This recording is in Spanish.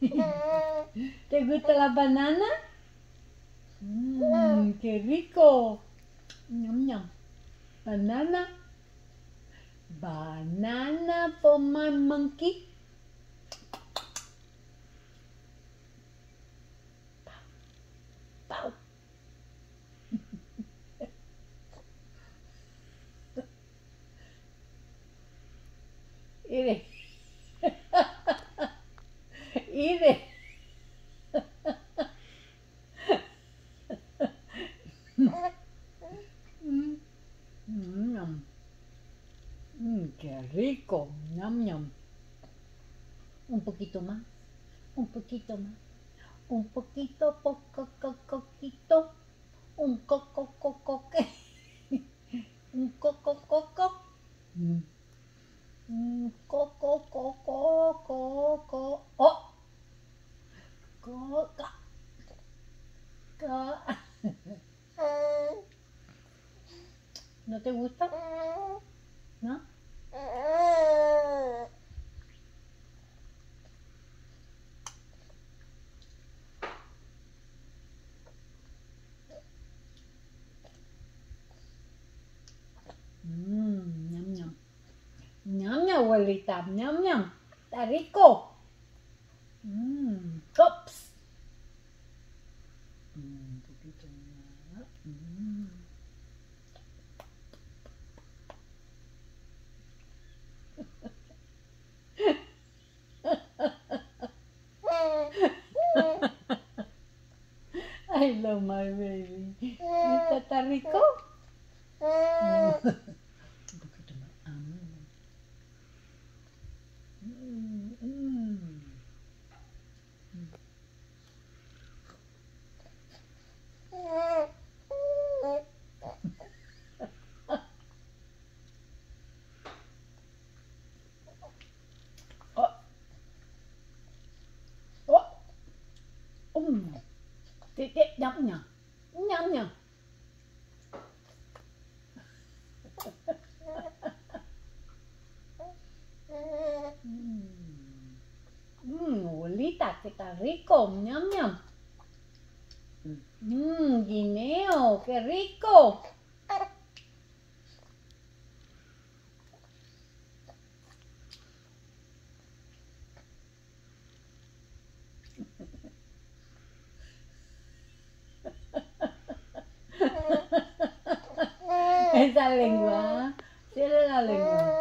¿Te gusta la banana? Mmm, qué rico. Ñam, ñam. Banana. Banana for my monkey. Mm, qué rico. Un poquito más. Un poquito más. Un poquito, poco, coco, coquito. Un coco, coco. Mm. Un coco, coco, coco. Oh. Coca. Ca. ¿No te gusta? ¿No? Mmm, ñam, ñam. Ñam, ñam, abuelita. Ñam, ñam. Está rico. Mmm, cups. I love my baby. ¿Está tan rico? 嗯，直接飲呀，飲呀。Mmm, bolita, que está rico, ñam ñam. Mmm, guineo, qué rico. 系。